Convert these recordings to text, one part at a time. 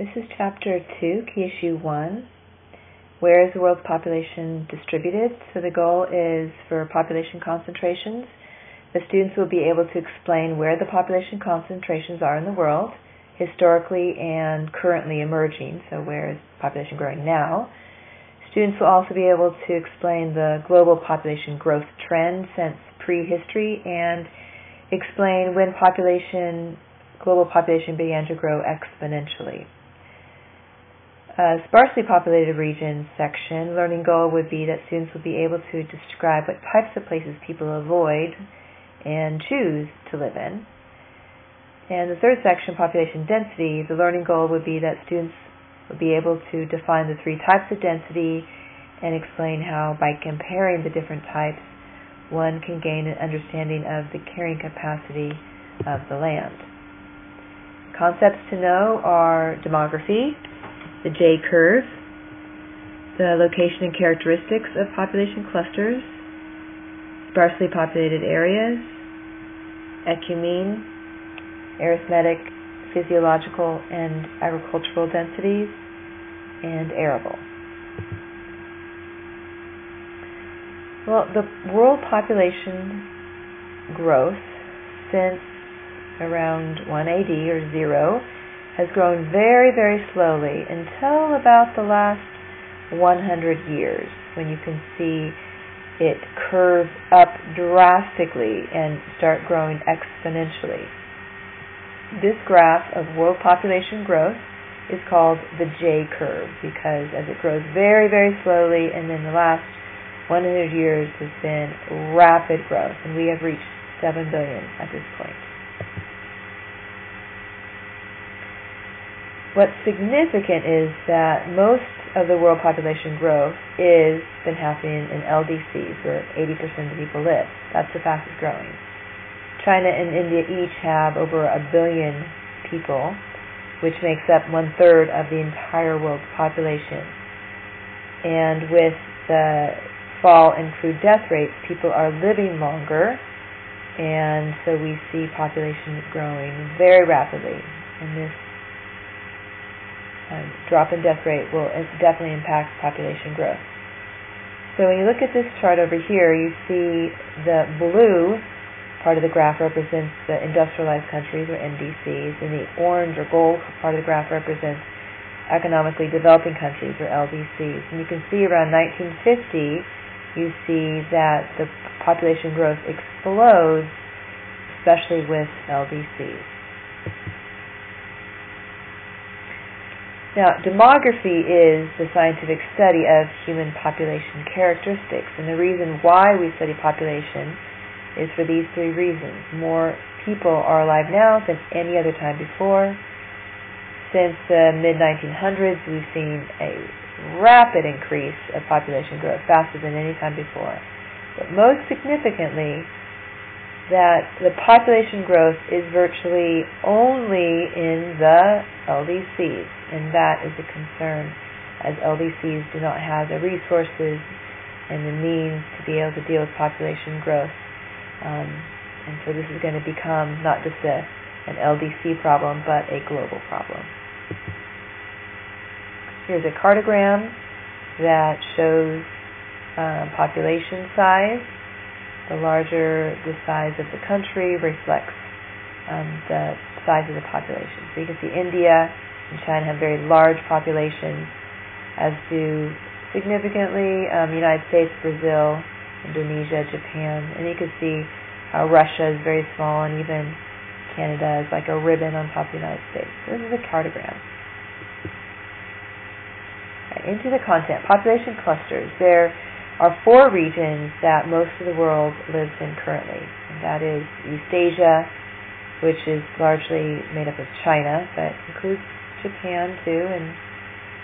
This is chapter 2, key issue 1. Where is the world's population distributed? So the goal is for population concentrations. The students will be able to explain where the population concentrations are in the world, historically and currently emerging. So where is population growing now? Students will also be able to explain the global population growth trend since prehistory and explain when population global population began to grow exponentially. A sparsely populated regions section, learning goal would be that students will be able to describe what types of places people avoid and choose to live in. And the third section, population density, the learning goal would be that students would be able to define the three types of density and explain how, by comparing the different types, one can gain an understanding of the carrying capacity of the land. Concepts to know are demography, the J curve, the location and characteristics of population clusters, sparsely populated areas, ecumene, arithmetic, physiological, and agricultural densities, and arable. Well, the world population growth since around 1 AD or 0 has grown very, very slowly until about the last 100 years when you can see it curve up drastically and start growing exponentially. This graph of world population growth is called the J curve because as it grows very, very slowly and then the last 100 years has been rapid growth and we have reached 7 billion at this point. What's significant is that most of the world population growth is been happening in LDCs, where 80% of people live. That's the fastest growing. China and India each have over a billion people, which makes up one third of the entire world's population. And with the fall in crude death rates, people are living longer, and so we see population growing very rapidly. And this um, drop in death rate will definitely impact population growth. So when you look at this chart over here, you see the blue part of the graph represents the industrialized countries or MDCs, and the orange or gold part of the graph represents economically developing countries or LDCs. And you can see around 1950, you see that the population growth explodes, especially with LDCs. Now, demography is the scientific study of human population characteristics, and the reason why we study population is for these three reasons. More people are alive now than any other time before. Since the mid 1900s, we've seen a rapid increase of population growth, faster than any time before. But most significantly, that the population growth is virtually only in the LDCs, and that is a concern as LDCs do not have the resources and the means to be able to deal with population growth. Um, and so this is going to become not just a, an LDC problem, but a global problem. Here's a cartogram that shows uh, population size the larger the size of the country reflects um, the size of the population. So you can see India and China have very large populations, as do significantly um, United States, Brazil, Indonesia, Japan, and you can see how Russia is very small, and even Canada is like a ribbon on top of the United States. So this is a cartogram. Right, into the content, population clusters. They're are four regions that most of the world lives in currently. And that is East Asia, which is largely made up of China, but includes Japan too, and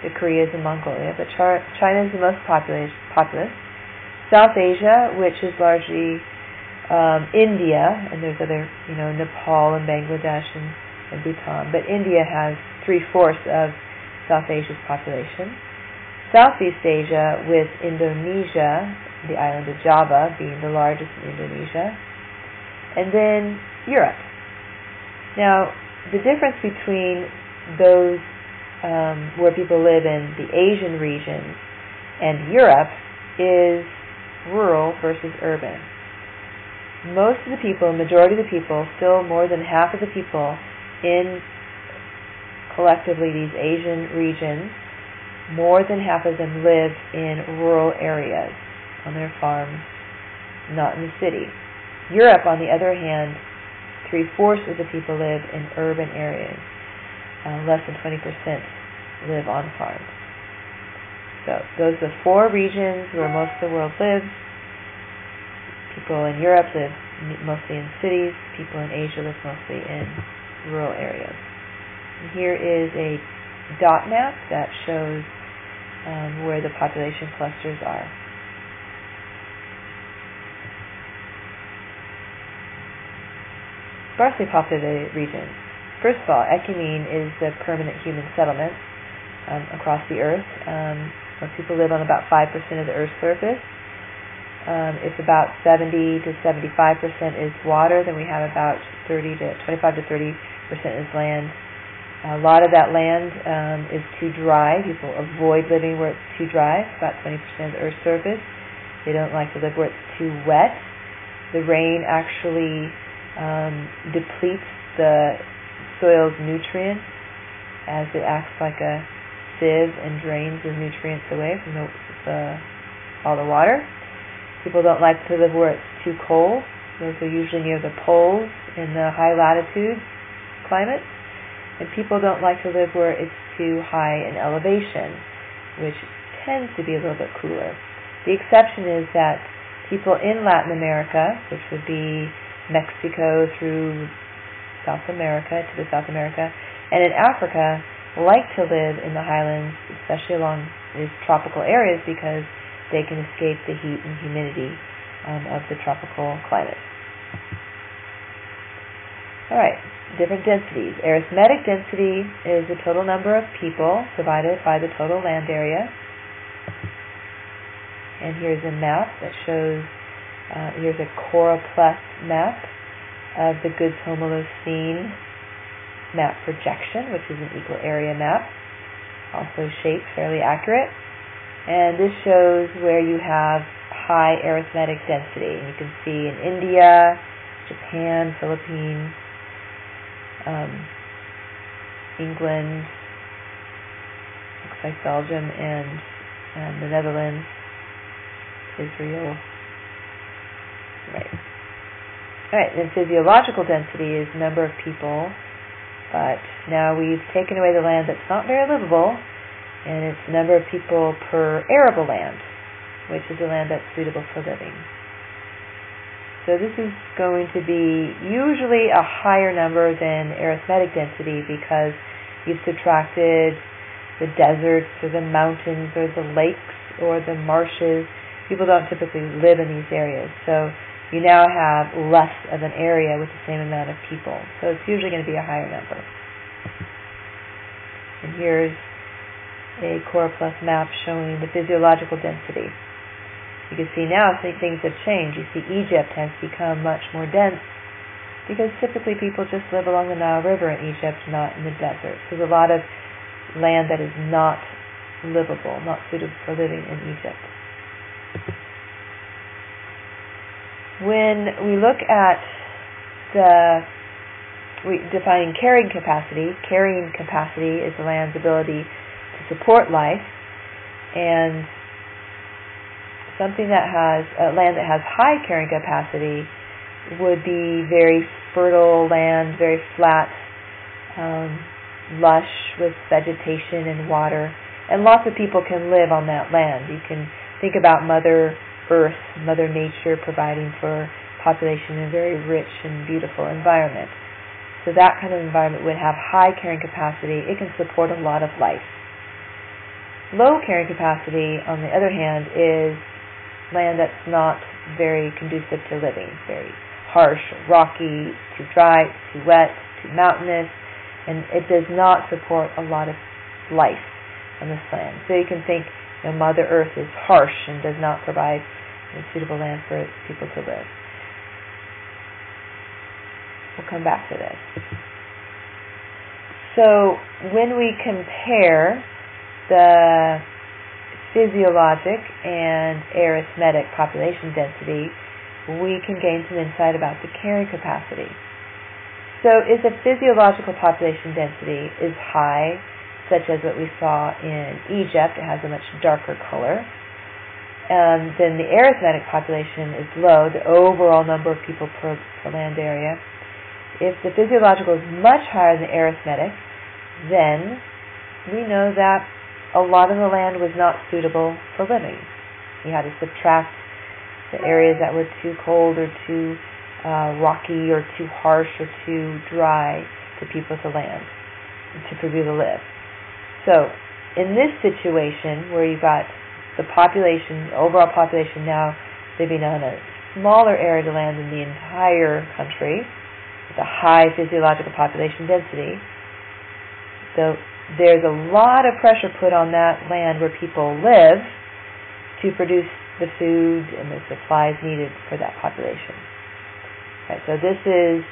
the Koreas and Mongolia. But China is the most populous. populous. South Asia, which is largely um, India, and there's other, you know, Nepal and Bangladesh and, and Bhutan. But India has three fourths of South Asia's population. Southeast Asia with Indonesia, the island of Java being the largest in Indonesia, and then Europe. Now, the difference between those um, where people live in the Asian region and Europe is rural versus urban. Most of the people, majority of the people, still more than half of the people in collectively these Asian regions, more than half of them live in rural areas on their farms, not in the city. Europe, on the other hand, three fourths of the people live in urban areas. Uh, less than 20% live on farms. So those are the four regions where most of the world lives. People in Europe live mostly in cities. People in Asia live mostly in rural areas. And here is a dot map that shows um, where the population clusters are. Sparsely populated regions. First of all, Ecumene is the permanent human settlement um, across the earth. Um, people live on about 5% of the Earth's surface. Um, about 70 to 75% is water. Then we have about 30 to 25 to 30% is land. A lot of that land um, is too dry. People avoid living where it's too dry. About 20% of the Earth's surface. They don't like to live where it's too wet. The rain actually um, depletes the soil's nutrients as it acts like a sieve and drains the nutrients away from the, the, all the water. People don't like to live where it's too cold. Those are usually near the poles in the high latitude climates. And people don't like to live where it's too high in elevation, which tends to be a little bit cooler. The exception is that people in Latin America, which would be Mexico through South America to the South America, and in Africa, like to live in the highlands, especially along these tropical areas, because they can escape the heat and humidity um, of the tropical climate. All right, different densities. Arithmetic density is the total number of people divided by the total land area. And here's a map that shows, uh, here's a choropleth map of the Goode's Homolosine map projection, which is an equal area map, also shaped fairly accurate. And this shows where you have high arithmetic density. And you can see in India, Japan, Philippines, um, England, looks like Belgium and, and the Netherlands, Israel. Right. All right, then physiological density is number of people but now we've taken away the land that's not very livable, and it's number of people per arable land, which is the land that's suitable for living. So this is going to be usually a higher number than arithmetic density because you've subtracted the deserts or the mountains or the lakes or the marshes. People don't typically live in these areas. So you now have less of an area with the same amount of people. So it's usually going to be a higher number. And here's a choropleth map showing the physiological density. You can see now things have changed. You see Egypt has become much more dense because typically people just live along the Nile River in Egypt, not in the desert. There's a lot of land that is not livable, not suitable for living in Egypt. When we look at the we defining carrying capacity, carrying capacity is the land's ability to support life, and something that has a land that has high carrying capacity would be very fertile land, very flat, um, lush with vegetation and water, and lots of people can live on that land. You can think about Mother earth, Mother Nature providing for population in a very rich and beautiful environment. So that kind of environment would have high carrying capacity. It can support a lot of life. Low carrying capacity, on the other hand, is land that's not very conducive to living. Very harsh, rocky, too dry, too wet, too mountainous, and it does not support a lot of life on this land. So you can think you know, Mother Earth is harsh and does not provide a suitable land for people to live. We'll come back to this. So when we compare the physiologic and arithmetic population density, we can gain some insight about the carrying capacity. So if the physiological population density is high, such as what we saw in Egypt, it has a much darker color, um, then the arithmetic population is low, the overall number of people per, per land area. If the physiological is much higher than the arithmetic, then we know that a lot of the land was not suitable for living. You had to subtract the areas that were too cold or too uh, rocky or too harsh or too dry to people to land, to people to live. So, in this situation where you've got the population, the overall population now living on a smaller area of land than the entire country, with a high physiological population density. So there's a lot of pressure put on that land where people live to produce the food and the supplies needed for that population. So this is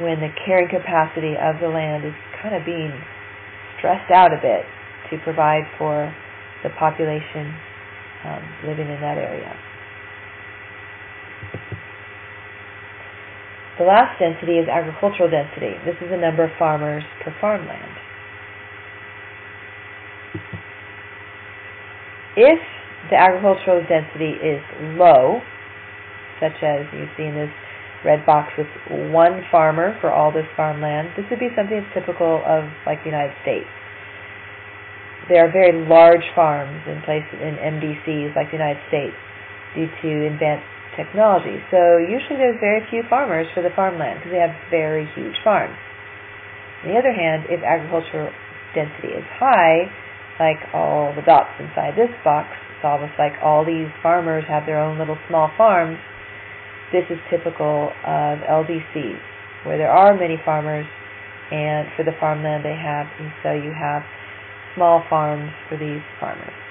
when the carrying capacity of the land is kind of being stressed out a bit to provide for the population um, living in that area. The last density is agricultural density. This is the number of farmers per farmland. If the agricultural density is low, such as you see in this red box with one farmer for all this farmland, this would be something that's typical of like the United States there are very large farms in places in MDCs like the United States due to advanced technology. So usually there's very few farmers for the farmland because they have very huge farms. On the other hand, if agricultural density is high, like all the dots inside this box, it's almost like all these farmers have their own little small farms. This is typical of LDCs, where there are many farmers and for the farmland they have, and so you have small farms for these farmers.